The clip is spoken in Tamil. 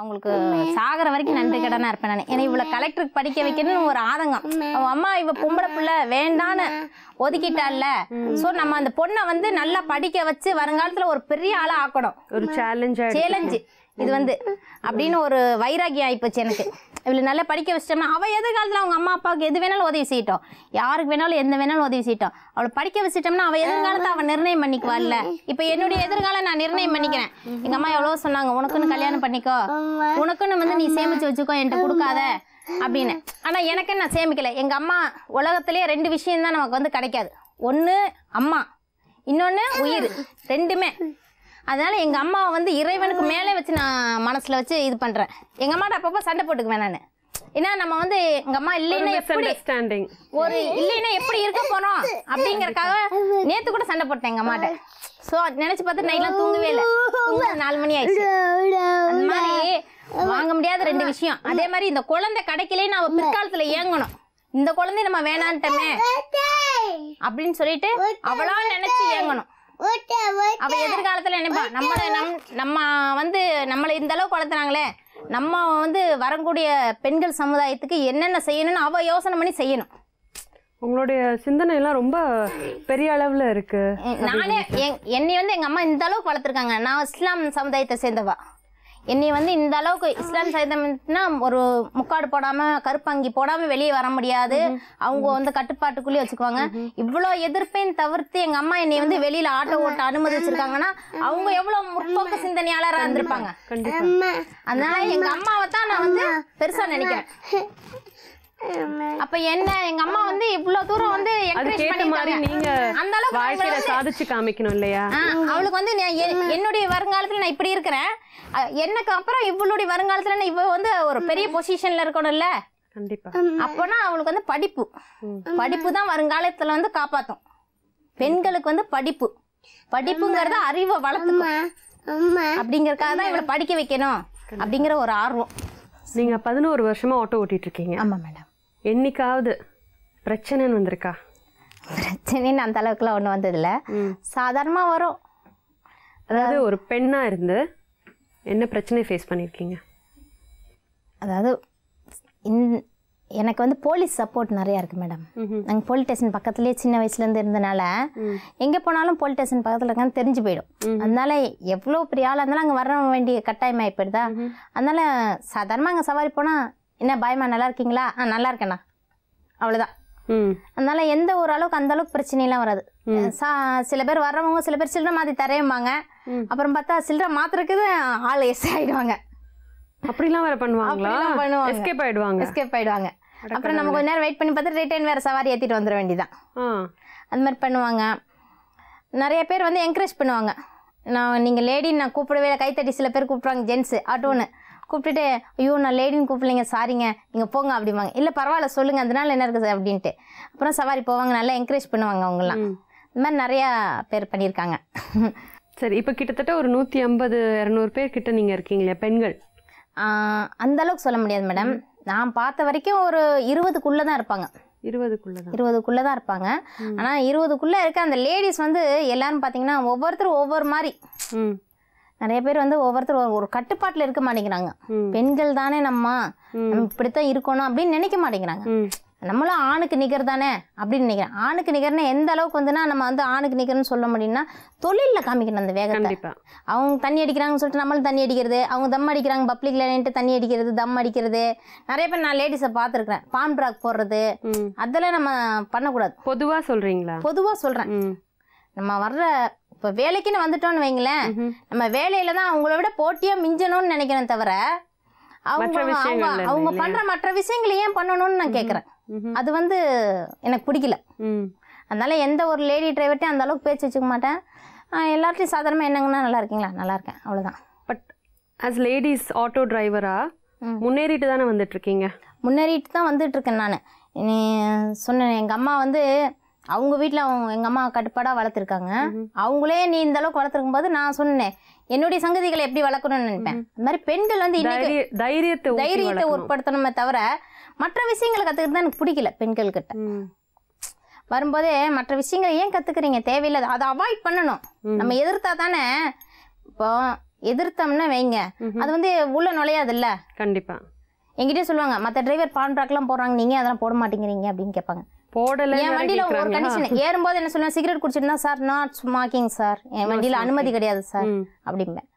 அவங்களுக்கு சாகிற வரைக்கும் நன்றி கடனா இருப்பேன் நான். ஏன்னா இவ்வளோ கலெக்டருக்கு படிக்க வைக்கணும்னு ஒரு ஆதங்கம். அவன் அம்மா இவ பொம்பளை பிள்ளை வேண்டான்னு ஒதுக்கிட்டால ஸோ நம்ம அந்த பொண்ணை வந்து நல்லா படிக்க வச்சு வருங்காலத்துல ஒரு பெரிய ஆளா ஆக்கணும். ஒரு சேலஞ்சா சேலஞ்சு இது வந்து அப்படின்னு ஒரு வைராகியம் ஆயிப்போச்சு எனக்கு. இவ்வளோ நல்லா படிக்க வச்சிட்டோம்னா அவள் எதிர்காலத்தில் அவங்க அம்மா அப்பாவுக்கு எது வேணாலும் உதவி செய்யட்டும். யாருக்கு வேணாலும் எந்த வேணாலும் உதவி செய்யட்டும். அவளை படிக்க வச்சிட்டோம்னா அவள் எதிர்காலத்தை அவள் நிர்ணயம் பண்ணிக்குவாள்ல. இப்போ என்னுடைய எதிர்காலம் நான் நிர்ணயம் பண்ணிக்கிறேன். எங்கள் அம்மா எவ்வளோ சொன்னாங்க உனக்குன்னு கல்யாணம் பண்ணிக்கோ. உனக்குன்னு வந்து நீ சேமிச்சு வச்சுக்கோ என்கிட்ட கொடுக்காத. அப்படின்னு. ஆனால் எனக்கு நான் சேமிக்கல. எங்கள் அம்மா உலகத்திலே ரெண்டு விஷயம் தான் நமக்கு வந்து கிடைக்காது. ஒன்று அம்மா இன்னொன்று உயிர். ரெண்டுமே. அதனால எங்க அம்மாவை வந்து இறைவனுக்கு மேலே வச்சு நான் மனசுல வச்சு இது பண்றேன். எங்க அம்மாட்ட அப்பப்போ சண்டை போட்டுக்குவேன் நான். ஏன்னா நம்ம வந்து எங்க அம்மா இல்லைன்னா எப்படி ஒரு இல்லைன்னா எப்படி இருக்க போறோம் அப்படிங்கறக்காக நேத்து கூட சண்டை போட்டேன் எங்க அம்மாட்ட. ஸோ நினைச்சு பார்த்து நைட்லாம் தூங்கவே இல்லை. தூங்க நாலு மணி ஆயிடுச்சு. அந்த மாதிரி வாங்க முடியாத ரெண்டு விஷயம். அதே மாதிரி இந்த குழந்தை கிடைக்கலன்னு அவ பிற்காலத்துல ஏங்கணும். இந்த குழந்தைய நம்ம வேணான்ட்டோமே. அப்படின்னு சொல்லிட்டு அவளா நினைச்சு ஏங்கணும். அவ எதிர்காலத்துல நினைப்பா நம்ம நம் நம்ம வந்து நம்மளை இந்த அளவுக்கு வளர்த்துனாங்களே நம்ம வந்து வரக்கூடிய பெண்கள் சமுதாயத்துக்கு என்னென்ன செய்யணும்னு அவ யோசனை பண்ணி செய்யணும். உங்களுடைய சிந்தனை எல்லாம் ரொம்ப பெரிய அளவுல இருக்கு. நானே என்- என்னை வந்து எங்க அம்மா இந்த அளவுக்கு வளர்த்துருக்காங்க. நான் இஸ்லாம் சமுதாயத்தை சேர்ந்தவா. என்னை வந்து இந்த அளவுக்கு இஸ்லாம் சமுதாயம்னா ஒரு முக்காடு போடாம கருப்பங்கி போடாம வெளியே வர முடியாது. அவங்க வந்து கட்டுப்பாட்டுக்குள்ளேயே வச்சுக்குவாங்க. இவ்வளோ எதிர்ப்பையும் தவிர்த்து எங்க அம்மா என்னை வந்து வெளியில ஆட்டோ ஓட்ட அனுமதிச்சிருக்காங்கன்னா அவங்க எவ்வளவு முற்போக்கு சிந்தனையாளரா இருந்திருப்பாங்க. கண்டிப்பா. அதனால எங்க அம்மாவை தான் நான் வந்து பெருசா நினைக்கிறேன். அப்ப என்ன? எங்க அம்மா வந்து இவ்வளவு தூரம் வந்து அந்த அளவுக்கு சாதிச்சு காமிக்கணும் இல்லையா? அவளுக்கு வந்து என்னுடைய வருங்காலத்துல நான் இப்படி இருக்கிறேன். எனக்கு அப்புறம் இவளுடைய வருங்காலத்துல நான் இவ வந்து ஒரு பெரிய பொசிஷன்ல இருக்கணும்ல? கண்டிப்பா. அப்போனா அவளுக்கு வந்து படிப்பு. படிப்பு தான் வருங்காலத்துல வந்து காப்பாத்தும். பெண்களுக்கு வந்து படிப்பு. படிப்புங்கிறது அறிவை வளர்த்துக்கும். அப்படிங்கறதுக்காக தான் இவளை படிக்க வைக்கணும். அப்படிங்கிற ஒரு ஆர்வம். நீங்க பதினோரு வருஷமா ஆட்டோ ஓட்டிட்டு இருக்கீங்க. ஆமா மேடம் என்னைக்காவது பிரச்சனைன்னு வந்திருக்கா? பிரச்சனைன்னு அந்த அளவுக்குலாம் ஒன்றும் வந்ததில்ல. சாதாரணமா வரும். அதாவது ஒரு பெண்ணா இருந்து என்ன பிரச்சனை ஃபேஸ் பண்ணிருக்கீங்க அதாவது இந்- எனக்கு வந்து போலீஸ் சப்போர்ட் நிறையா இருக்குது மேடம். நாங்கள் போலீஸ் ஸ்டேஷன் பக்கத்துலேயே சின்ன வயசுலேருந்து இருந்தனால எங்கே போனாலும் போலீஸ் ஸ்டேஷன் பக்கத்தில் இருக்கான்னு தெரிஞ்சு போயிடும். அதனால எவ்வளோ பெரிய ஆளாக இருந்தாலும் அங்கே வர வேண்டிய கட்டாயம் ஆயிப்படுதா அதனால சாதாரணமாக அங்கே சவாரி போனால் என்ன பயமா? நல்லா இருக்கீங்களா? ஆ நல்லா இருக்கேண்ணா அவ்வளோதான் அதனால எந்த ஒரு அளவுக்கு அந்த அளவுக்கு பிரச்சனைலாம் வராது. சா- சில பேர் வர்றவங்க சில பேர் சில்லறை மாற்றி தரையும்பாங்க. அப்புறம் பார்த்தா சில்லறை மாத்திரக்குது ஆள் எஸ் ஆயிடுவாங்க. அப்படிலாம் வேற பண்ணுவாங்களா? பண்ணுவாங்க. எஸ்கேப் ஆயிடுவாங்க. எஸ்கேப் ஆயிடுவாங்க. அப்புறம் நம்ம கொஞ்ச நேரம் வெயிட் பண்ணி பார்த்து ரிட்டர்ன் வேற சவாரி ஏற்றிட்டு வந்துட வேண்டியதான் அந்த மாதிரி பண்ணுவாங்க. நிறைய பேர் வந்து என்கரேஜ் பண்ணுவாங்க. நான் நீங்கள் லேடின்னு நான் கூப்பிடவே கைத்தட்டி சில பேர் கூப்பிட்றாங்க ஜென்ஸு ஆட்டோன்னு கூப்பிட்டுட்டு ஐயோ நான் லேடின்னு கூப்பிடலைங்க சாரிங்க நீங்கள் போங்க அப்படிம்பாங்க. இல்லை பரவாயில்ல சொல்லுங்கள் அதனால என்ன இருக்குது? அப்படின்ட்டு. அப்புறம் சவாரி போவாங்க நல்லா என்கரேஜ் பண்ணுவாங்க அவங்கெல்லாம். இந்த மாதிரி நிறையா பேர் பண்ணியிருக்காங்க. சரி இப்போ கிட்டத்தட்ட ஒரு நூத்தி ஐம்பது இரநூறு பேர் கிட்ட நீங்க இருக்கீங்களே பெண்கள்? ஆஹ் அந்த அளவுக்கு சொல்ல முடியாது மேடம். நான் பார்த்த வரைக்கும் ஒரு இருபதுக்குள்ளே தான் இருப்பாங்க. இருபதுக்குள்ளதான் இருபதுக்குள்ளே தான் இருப்பாங்க. ஆனால் இருபதுக்குள்ளே இருக்க அந்த லேடிஸ் வந்து எல்லாரும் பார்த்தீங்கன்னா ஒவ்வொருத்தரும் ஒவ்வொரு மாதிரி. நிறைய பேர் வந்து ஒவ்வொருத்தர் ஒரு- ஒரு கட்டுப்பாட்டில் இருக்க மாட்டேங்கிறாங்க. பெண்கள் தானே நம்ம? நம்ம இப்படித்தான் இருக்கணும் அப்படின்னு நினைக்க மாட்டேங்கிறாங்க. நம்மளும் ஆணுக்கு நிகர் தானே அப்படின்னு நினைக்கிறேன். ஆணுக்கு நிகர்னு எந்த அளவுக்கு வந்துன்னா நம்ம வந்து ஆணுக்கு நிகர்னு சொல்ல முடியும்னா தொழிலில் காமிக்கணும் அந்த வேகத்தை. அவங்க தண்ணி அடிக்கிறாங்கன்னு சொல்லிட்டு நம்மளும் தண்ணி அடிக்கிறது அவங்க தம் அடிக்கிறாங்க பப்ளிக்ல நின்னுட்டு தண்ணி அடிக்கிறது தம் அடிக்கிறது. நிறைய பேர் நான் லேடிஸை பார்த்துருக்குறேன். பாம் ட்ராக் போடுறது. அதெல்லாம் நம்ம பண்ணக்கூடாது. பொதுவா சொல்றீங்களா? பொதுவாக சொல்கிறேன் நம்ம வர்ற இப்போ வேலைக்குன்னு வந்துட்டோம்னு வைங்களேன் நம்ம வேலையில தான் அவங்கள விட போட்டியா மிஞ்சணும்னு நினைக்கிறேன் தவிர அவங்க அவங்க? பண்ற மற்ற விஷயங்களை ஏன் பண்ணணும்னு நான் கேட்குறேன். அது வந்து எனக்கு பிடிக்கல. ம். அதனால எந்த ஒரு லேடி டிரைவர்ட்டையும் அந்த அளவுக்கு பேச்சு வச்சுக்க மாட்டேன். எல்லார்ட்டையும் சாதாரணமாக என்னங்கன்னா நல்லா இருக்கீங்களா? நல்லா இருக்கேன். அவ்வளோதான் பட் as லேடிஸ் ஆட்டோ டிரைவரா முன்னேறிட்டு தானே வந்துட்டு இருக்கீங்க? முன்னேறிட்டு தான் வந்துட்டு இருக்கேன் நான். நீ சொன்னேன் எங்கள் அம்மா வந்து அவங்க வீட்டில் அவங்க எங்கள் அம்மா கட்டுப்பாடாக வளர்த்துருக்காங்க. அவங்களே நீ இந்த அளவுக்கு வளர்த்துருக்கும் போது நான் சொன்னேன் என்னுடைய சங்கதிகளை எப்படி வளர்க்கணும்னு நினைப்பேன். அந்த மாதிரி பெண்கள் வந்து இன்னைக்கு தைரிய தைரியத்தை தைரியத்தை. உட்படுத்தணுமே தவிர மற்ற விஷயங்களை கற்றுக்கிறது தான் எனக்கு பிடிக்கல பெண்கள் கிட்ட ம். வரும்போதே மற்ற விஷயங்களை ஏன் கற்றுக்குறீங்க தேவையில்லாத அதை அவாய்ட் பண்ணணும். நம்ம எதிர்த்தா தானே இப்போ எதிர்த்தோம்னா வைங்க. அது வந்து உள்ள நுழையாதுல்ல? கண்டிப்பா. என்கிட்டயே சொல்லுவாங்க மற்ற டிரைவர் பான் ட்ராக்லாம் போடுறாங்க நீங்க அதெல்லாம் போட மாட்டேங்கிறீங்க? அப்படின்னு கேட்பாங்க. போடல என் வண்டியில ஒரு கண்டிஷன் ஏறும்போது என்ன சொல்லுவேன் சிகரெட் குடிச்சிருந்தா சார் நாட் ஸ்மோக்கிங் சார். என் வண்டியில அனுமதி கிடையாது சார். அப்படிம்பேன்.